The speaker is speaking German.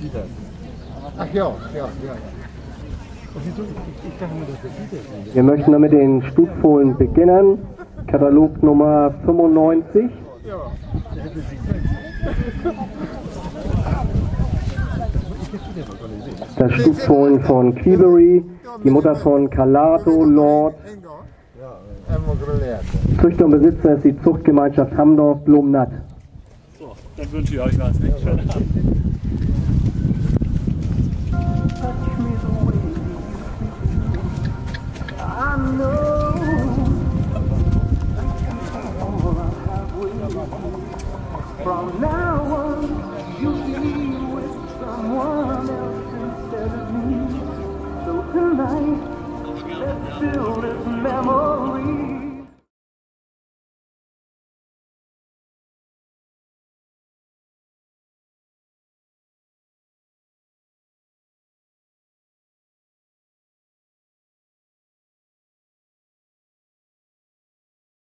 Dieter. Ach ja, ja, ja. Wir möchten damit den Stutfohlen beginnen. Katalog Nummer 95. Das Stutfohlen von Cleavery, die Mutter von Calato, Lord. Züchter und Besitzer ist die Zuchtgemeinschaft Hamdorf Blumnatt. So, dann wünsche ich euch was. Nicht? Schönen Abend. From now on, you'll be with someone else instead of me. So tonight, let's build this memory.